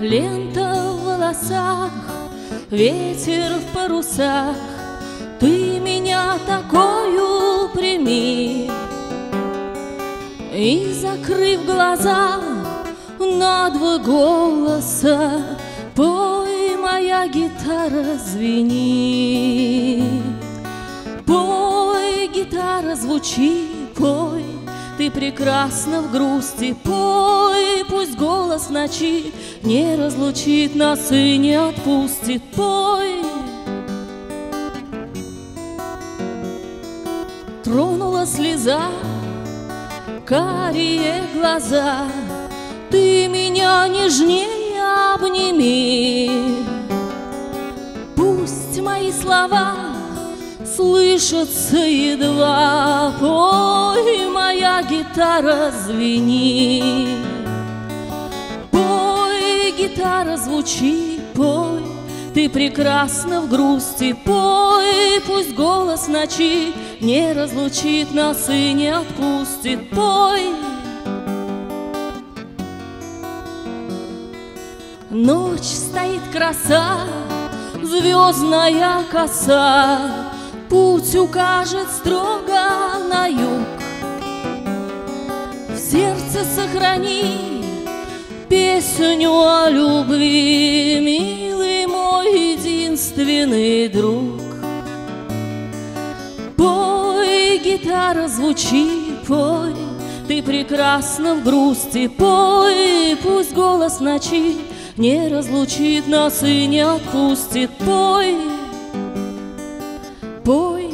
Лента в волосах, ветер в парусах, Ты меня такую прими. И, закрыв глаза, на два голоса, Пой, моя гитара, звени. Пой, гитара, звучи, пой, Ты прекрасна в грусти, пой, Пусть голос ночи не разлучит нас и не отпустит, пой. Тронула слеза, карие глаза, Ты меня нежнее обними. Пусть мои слова слышатся едва, Пой, моя гитара, звени. Гитара, звучи, пой, Ты прекрасна в грусти, пой, Пусть голос ночи не разлучит нас и не отпустит, пой. Ночь стоит краса, звездная коса, Путь укажет строго на юг. В сердце сохрани песню о любви, милый мой единственный друг. Пой, гитара, звучи, пой, ты прекрасна в грусти, пой, пусть голос ночи не разлучит нас и не отпустит, пой, пой,